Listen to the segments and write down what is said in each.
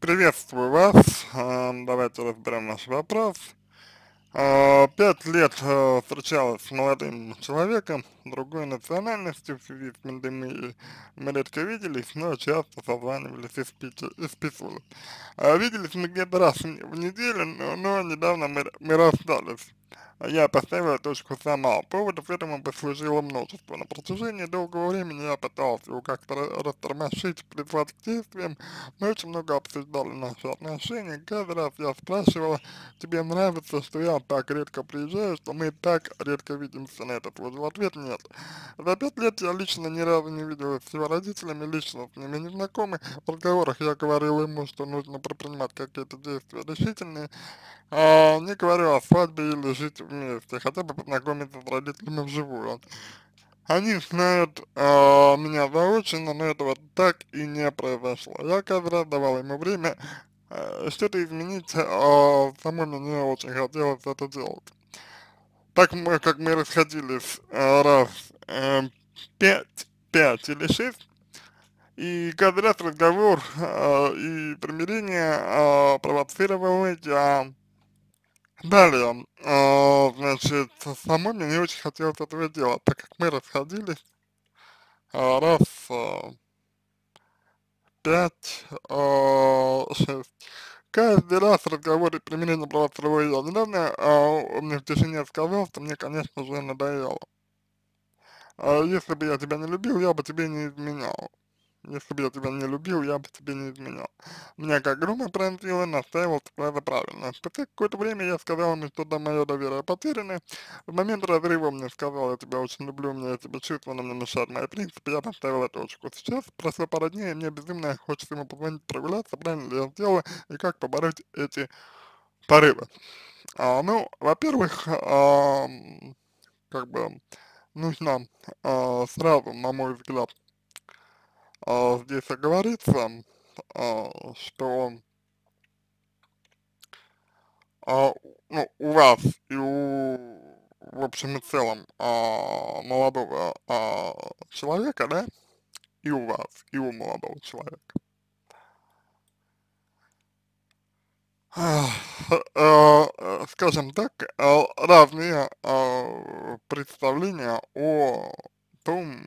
Приветствую вас. А, Давайте разберем наш вопрос. А, Пять лет э, встречалась с молодым человеком другой национальности в связи с пандемией. Мы редко виделись, но часто созванивались и спичи- и списывались. А, Виделись мы где-то раз в не- в неделю, но, но недавно мы, мы расстались. Я поставила точку сама. Поводов этому послужило множество. На протяжении долгого времени я пытался его как-то ра- растормошить, призвать к действиям. Мы очень много обсуждали наши отношения. Каждый раз я спрашивала, тебе нравится, что я так редко приезжаю, что мы так редко видимся на этот вот ответ нет. За пять лет я лично ни разу не виделась с его родителями, лично с ними не знакомы. В разговорах я говорил ему, что нужно предпринимать какие-то действия решительные. А, не говорю о свадьбе или жить вместе, хотя бы познакомиться с родителями вживую. Они знают а, меня заочно, но этого так и не произошло. Я каждый раз давал ему время э, что-то изменить, а самой мне не очень хотелось это делать. Так мы, как мы расходились э, раз э, пять, пять или шесть, и каждый раз разговор э, и примирение э, провоцировал эти, а, далее, э, значит, самой мне не очень хотелось этого делать, так как мы расходились э, раз э, пять, э, шесть. Каждый раз разговор и примирение провоцировал я. Недавно э, он мне в тишине сказал, что мне, конечно же, надоело. А если бы я тебя не любил, я бы тебе не изменял. Если бы я тебя не любил, я бы тебе не изменял. Меня как грубо пронзило, настаивал, что правильно. Спустя какое-то время я сказал ему, что да, мое доверие потеряно. В момент разрыва мне сказал, я тебя очень люблю, мне тебя чувства, но мне мешают мои принципы, я поставила точку. Сейчас прошло пару дней, и мне безумно хочется ему позвонить, прогуляться, правильно ли я сделала, и как побороть эти порывы. А, ну, во-первых, ам, как бы нужно а, сразу, на мой взгляд, а, здесь оговориться, а, что а, ну, у вас и у, в общем и целом, а, молодого а, человека, да, и у вас, и у молодого человека, ах, э, э, скажем так, э, разные э, представления о том,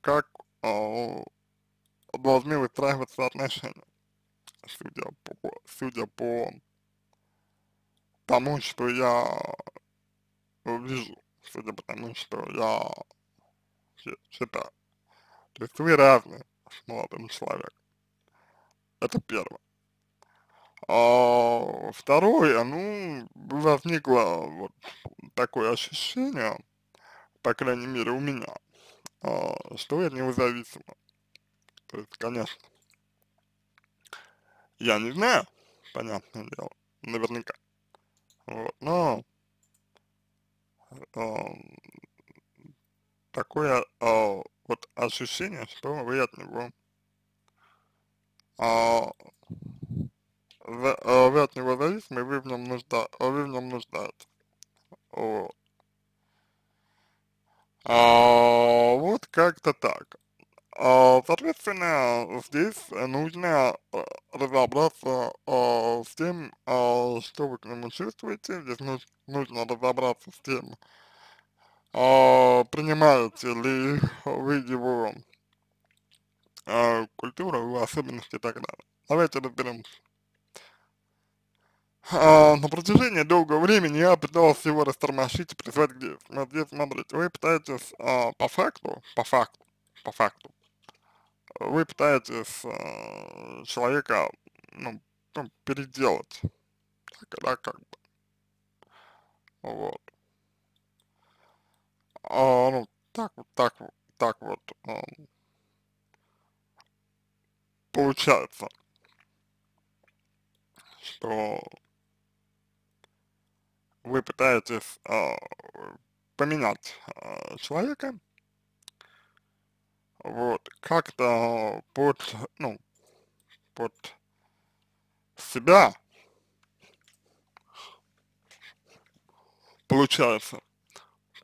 как э, должны выстраиваться отношения, судя по, судя по тому, что я вижу, судя по тому, что я считаю. То есть вы разные с молодым человеком. Это первое. А второе, ну, возникло вот такое ощущение, по крайней мере у меня, а, что вы от него зависимы. То есть, конечно, я не знаю, понятное дело, наверняка. Вот, но ам, такое а, вот ощущение, что вы от него а, за- а, вы от него зависимы, вы в нем нужда, вы в нем нуждаетесь. Вот. А, вот как-то так. А, соответственно, здесь нужно а, разобраться а, с тем, а, что вы к нему чувствуете, здесь нуж- нужно разобраться с тем, а, принимаете ли вы его а, культуру, особенности и так далее. Давайте разберемся. А, на протяжении долгого времени я пытался его растормошить и призвать к действию. Здесь, смотрите, вы пытаетесь а, по факту, по факту, по факту, вы пытаетесь а, человека, ну, ну, переделать, так, да, как бы, вот. А, ну, так вот, так вот, так вот а, получается, что вы пытаетесь а, поменять а, человека, вот, как-то под, ну, под себя, получается,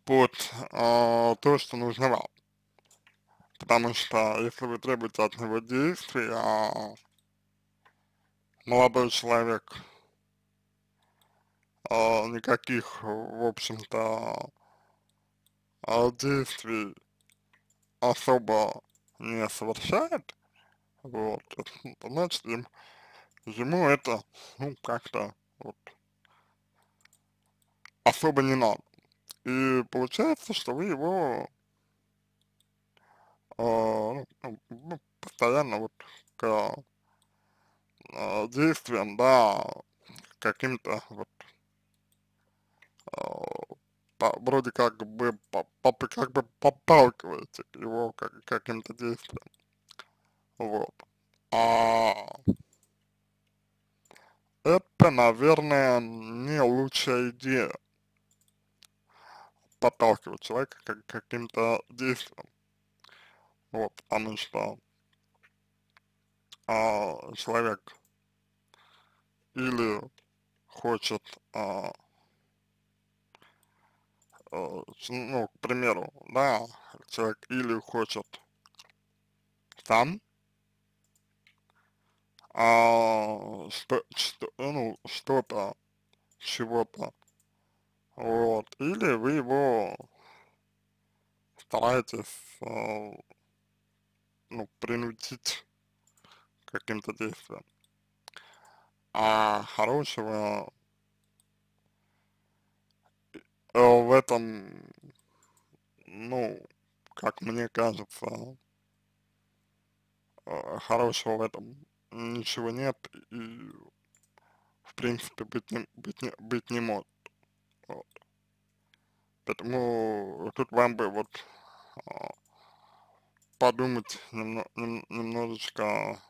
под а, то, что нужно вам. Потому что если вы требуете от него действий, а молодой человек э, никаких, в общем-то, действий особо не совершает, вот, значит, им, ему это, ну, как-то, вот, особо не надо. И получается, что вы его э, ну, постоянно вот к э, действиям, да, каким-то вот вроде как бы как бы подталкиваете его как, каким-то действием. Вот. А это, наверное, не лучшая идея подталкивать человека как, каким-то действием. Вот, потому что а, человек или хочет, а, ну, к примеру, да, человек или хочет сам а, что, что, ну, что-то, чего-то, вот, или вы его стараетесь, а, ну, принудить каким-то действием. А хорошего э, в этом, ну, как мне кажется, э, хорошего в этом ничего нет и в принципе быть не, быть не, быть не может. Вот. Поэтому тут вам бы вот а, подумать немно, нем, немножечко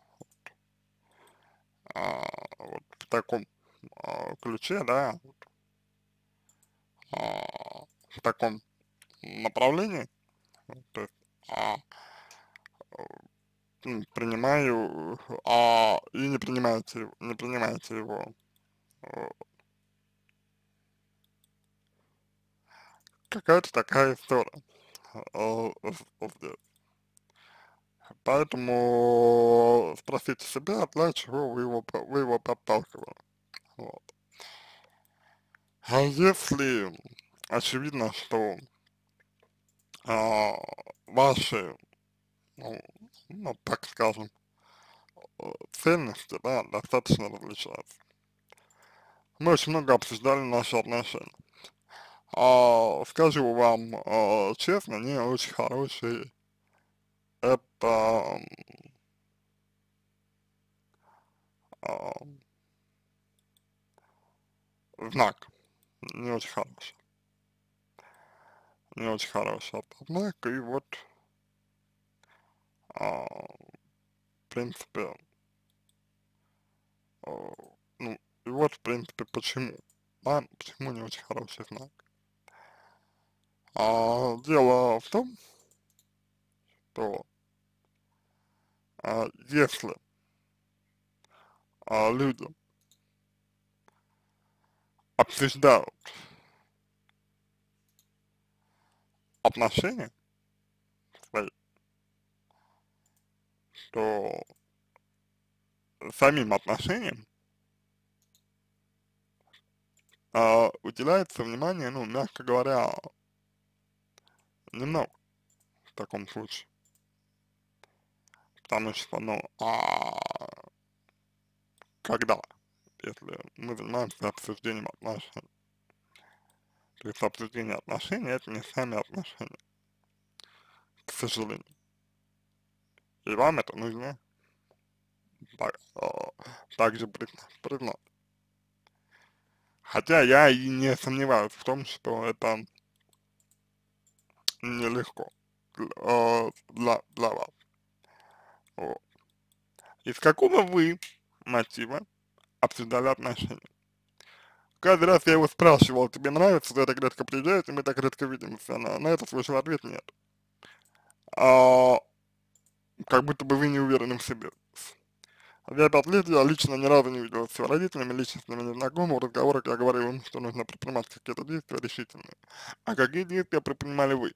а, вот в таком ключе, да, вот, в таком направлении, то есть, а, принимаю, а, и не принимаете, не принимаете его. Какая-то такая история здесь. Поэтому спросите себя, для чего вы его, вы его подталкивали. Вот. А если очевидно, что а, ваши, ну, ну, так скажем, ценности, да, достаточно различаются. Мы очень много обсуждали наши отношения. А, скажу вам а, честно, не очень хорошие это э, знак не очень хороший. Не очень это знак, и вот, э, в принципе, э, ну, и вот, в принципе, почему, да, почему не очень хороший знак. А, дело в том, что а, если а, люди обсуждают отношения свои, то самим отношениям а, уделяется внимание, ну, мягко говоря, немного в таком случае. Потому что, ну, а, когда, если мы занимаемся обсуждением отношений, то есть обсуждение отношений это не сами отношения, к сожалению. И вам это нужно так, а, также признать. Хотя я и не сомневаюсь в том, что это нелегко для, для, для вас. Вот. Из какого вы мотива обсуждали отношения? Каждый раз я его спрашивал, тебе нравится, ты так редко приезжаешь, и мы так редко видимся, на, на это слышал ответ нет. А, как будто бы вы не уверены в себе. За пять лет я лично ни разу не видел с родителями, лично с ними не знаком, в разговорах я говорил им, что нужно предпринимать какие-то действия решительные. А какие действия предпринимали вы?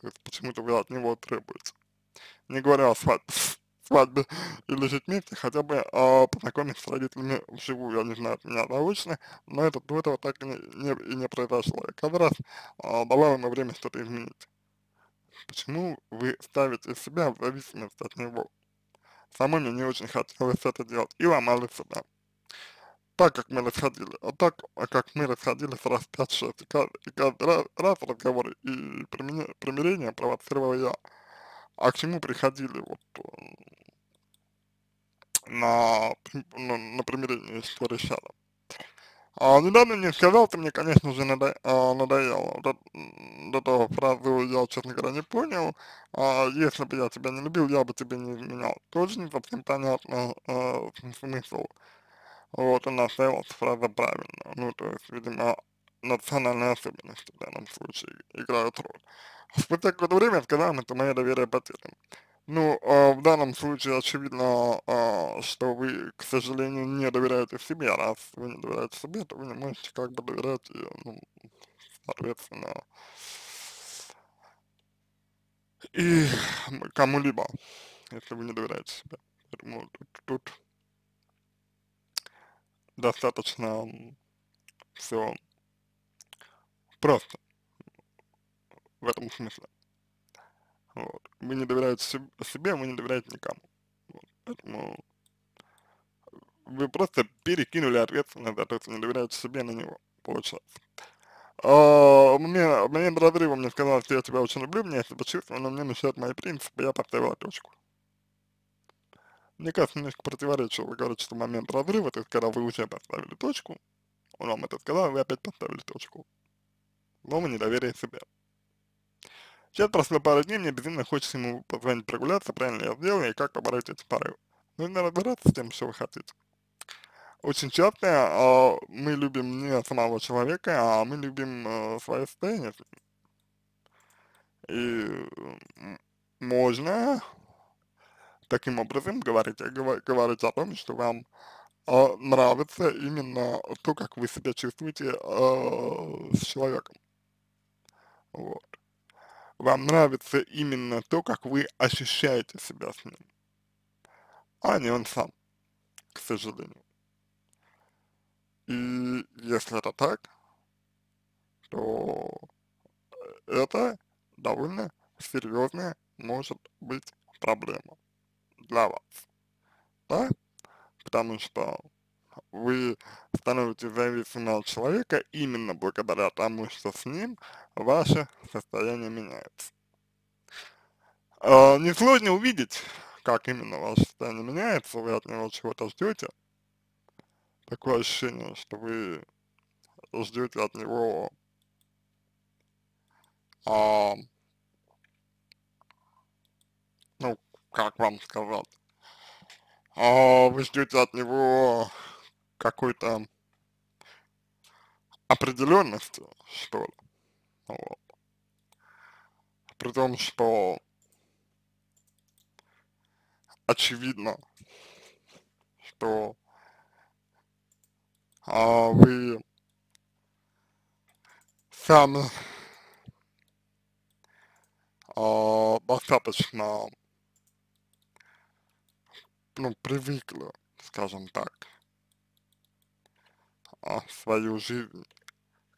То есть почему-то вы от него требуете не говоря о свадьбе. Свадьбе или жить вместе, хотя бы э, познакомиться с родителями вживую, знаю, от меня заочно, но это, до этого так и не, не, и не произошло. Я каждый раз э, давал ему время что-то изменить. Почему вы ставите себя в зависимость от него? Самой мне не очень хотелось это делать и ломали себя. Так как мы расходили, а так а как мы расходились раз пять-шесть, и, каждый, и каждый раз, раз разговоры и примирение провоцировал я. А к чему приходили вот на, на, на примирение, что решала? А недавно мне сказал, ты мне, конечно же, надо, а, надоело. До, до того фразу я, честно говоря, не понял. А, если бы я тебя не любил, я бы тебе не изменял. Тоже не совсем понятно а, смысл. Вот, она ставилась фраза правильно. Ну, то есть, видимо, национальные особенности в данном случае играют роль. Спустя какое-то время сказал, это мое доверие потеряно. Ну, э, в данном случае очевидно, э, что вы, к сожалению, не доверяете себе. Раз вы не доверяете себе, то вы не можете как бы доверять, ну, соответственно, и кому-либо, если вы не доверяете себе. Поэтому тут, тут достаточно все просто в этом смысле. Вот. Вы не доверяете себе, вы не доверяете никому. Вот. Поэтому вы просто перекинули ответственность за то, что не доверяете себе на него, получается. А, мне, момент разрыва мне сказал, что я тебя очень люблю, мне это почувствовал, но мне мешают мои принципы, я поставила точку. Мне кажется, немножко противоречил, вы говорите, что момент разрыва, то есть когда вы уже поставили точку, он вам это сказал, вы опять поставили точку. Снова недоверие себе. Сейчас прошло пару дней, мне безумно хочется ему позвонить прогуляться, правильно я сделал, и как побороть эти порывы. Нужно разбираться с тем, что вы хотите. Очень часто э, мы любим не самого человека, а мы любим э, свое состояние. И можно таким образом говорить, говорить о том, что вам э, нравится именно то, как вы себя чувствуете э, с человеком. Вот. Вам нравится именно то, как вы ощущаете себя с ним, а не он сам, к сожалению. И если это так, то это довольно серьезная может быть проблема для вас, да, потому что вы становитесь зависимы от человека именно благодаря тому, что с ним ваше состояние меняется. Э, несложно увидеть, как именно ваше состояние меняется, вы от него чего-то ждете. Такое ощущение, что вы ждете от него а, ну, как вам сказать, а, вы ждете от него какой-то определенности, что ли. Вот. При том, что очевидно, что а, вы сами а, достаточно ну, привыкли, скажем так, а, свою жизнь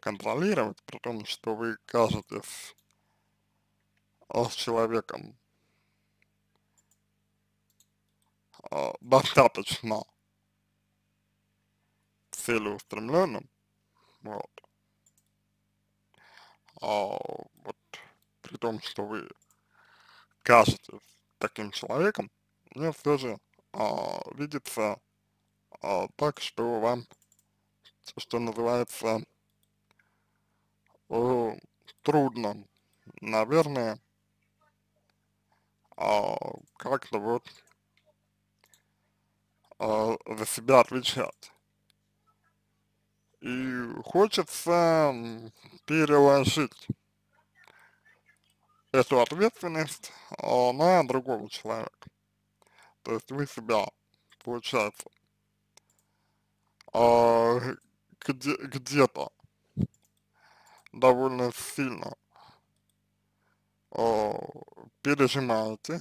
контролировать, при том, что вы кажетесь с человеком а, достаточно целеустремленным, вот, а, вот, при том, что вы кажетесь таким человеком, мне все же а, видится а, так, что вам что называется, э, трудно, наверное, э, как-то вот э, за себя отвечать. И хочется переложить эту ответственность э, на другого человека. То есть вы себя, получается, э, где, где-то довольно сильно э, пережимаете,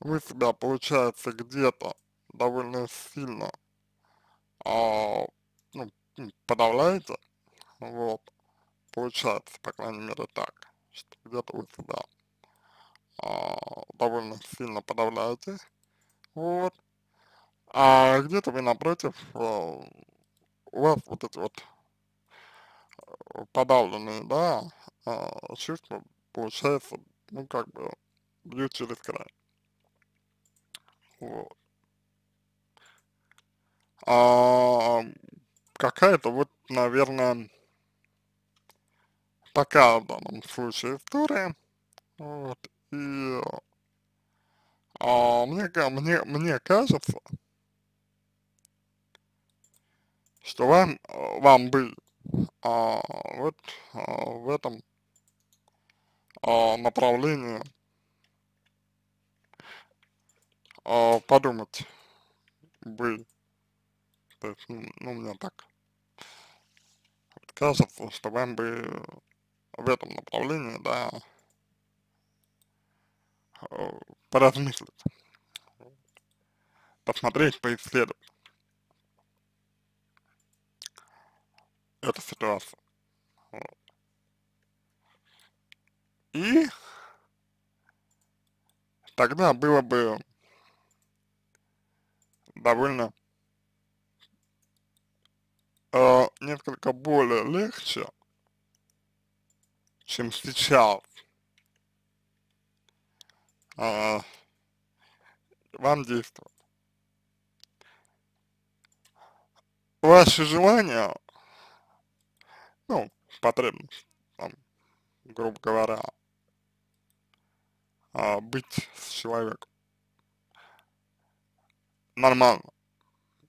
вы себя, получается, где-то довольно сильно а, ну, подавляете, вот, получается, по крайней мере, так, что где-то вы себя а, довольно сильно подавляете, вот, а где-то вы напротив, а, у вас вот эти вот э, подавленные, да, а, чувства, получается, ну, как бы, бьют через край, вот. А, какая-то вот, наверное, такая в данном случае история, вот, и а, мне, мне, мне кажется, что вам, вам бы а, вот а, в этом а, направлении. А, подумать бы, то есть, ну, ну мне так кажется, что вам бы в этом направлении, да, поразмыслить, посмотреть, поисследовать эту ситуацию. Вот. И тогда было бы довольно э, несколько более легче, чем сейчас э, вам действовать. Ваши желания, ну, потребность, там, грубо говоря, э, быть с человеком нормально.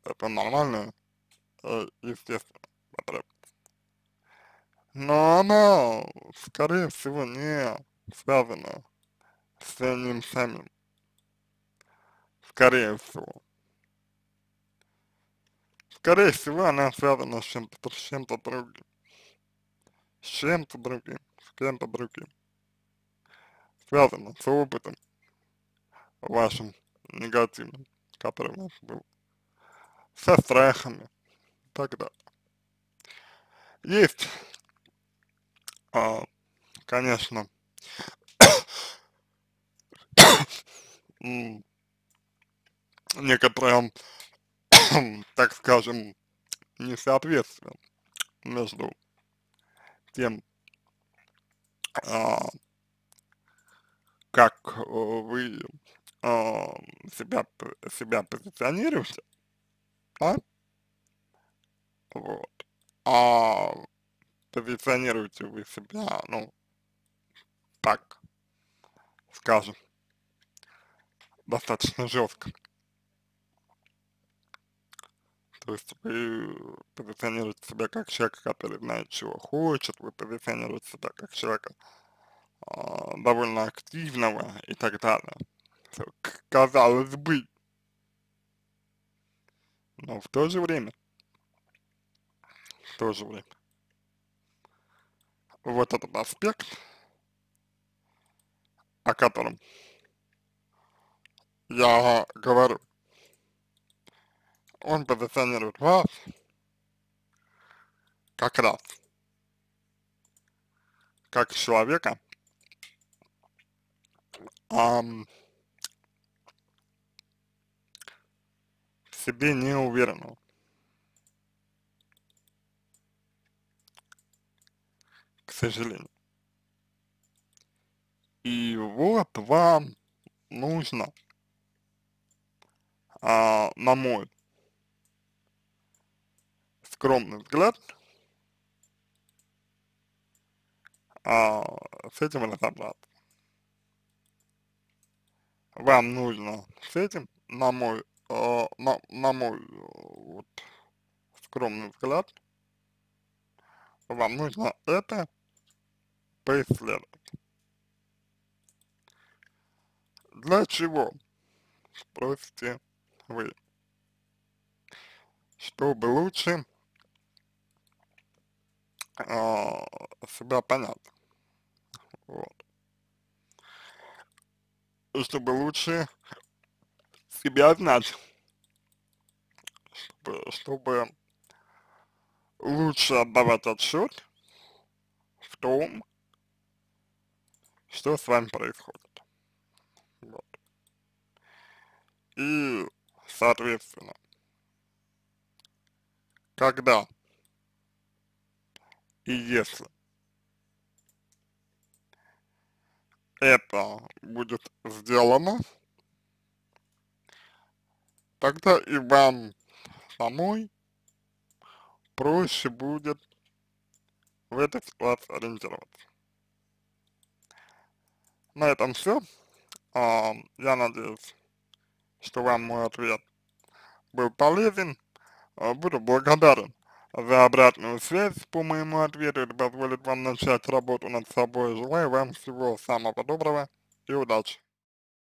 Это нормально, э, естественно, потребность. Но она, скорее всего, не связана с ним самим. Скорее всего. Скорее всего, она связана с чем-то с чем-то другим. С чем-то другим, с кем-то другим. Связана с опытом вашим негативным, который у вас был. Со страхами и так далее. Есть, а, конечно, некоторое, так скажем, несоответствие между тем, а, как вы а, себя, себя позиционируете, да, вот, а позиционируете вы себя, ну, так, скажем, достаточно жестко. То есть вы позиционируете себя как человека, который знает, чего хочет, вы позиционируете себя как человека э, довольно активного и так далее. Казалось бы. Но в то же время, в то же время, вот этот аспект, о котором я говорю, он позиционирует вас как раз как человека, ам, в себе не уверенного. К сожалению. И вот вам нужно а, на мой скромный взгляд, а, с этим разобраться. Вам нужно с этим, на мой, э, на, на мой вот, скромный взгляд, вам нужно это поисследовать. Для чего, спросите вы, чтобы лучше э, себя понять. Вот. чтобы лучше себя знать, чтобы, чтобы лучше отдавать отчет в том, что с вами происходит. Вот. И, соответственно, когда и если это будет сделано, тогда и вам самой проще будет в этой ситуации ориентироваться. На этом все. А, я надеюсь, что вам мой ответ был полезен. А, буду благодарен за обратную связь по моему ответу. Это позволит вам начать работу над собой. Желаю вам всего самого доброго и удачи.